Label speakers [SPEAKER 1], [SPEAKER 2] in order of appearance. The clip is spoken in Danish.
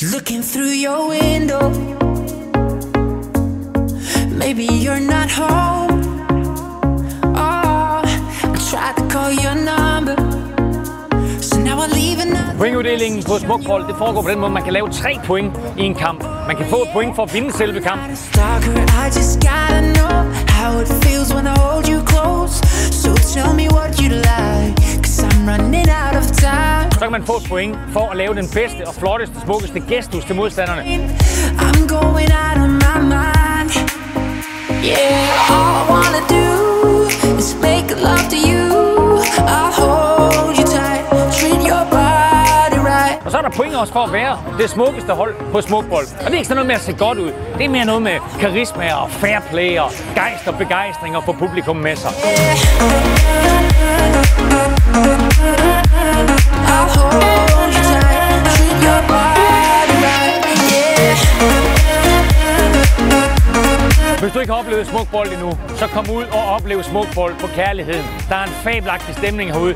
[SPEAKER 1] Looking through your window. Maybe you're not home. Oh, I tried to call your number. So now I leave another.
[SPEAKER 2] Pointuddelingen på smukbold, det foregår på den måde, man kan lave tre point i en kamp. Man kan få et point for at vinde selve kampen.
[SPEAKER 1] I just gotta know how it feels when I hold you close. So tell me what you like,
[SPEAKER 2] Så kan man få et point for at lave den bedste og flotteste, smukkeste gestus til modstanderne.
[SPEAKER 1] I'm going out of my mind. Yeah, all I wanna do is make love to you. I'll hold you tight, treat your body right.
[SPEAKER 2] Og så er der point også for at være det smukkeste hold på smukbold. Og det er ikke sådan noget med at se godt ud. Det er mere noget med karisma og fair play og gejst og begejstring og få publikum med sig.
[SPEAKER 1] I'll
[SPEAKER 2] Hvis du ikke har oplevet smukbold endnu, så kom ud og oplev smukbold på kærligheden. Der er en fabelagtig stemning herude.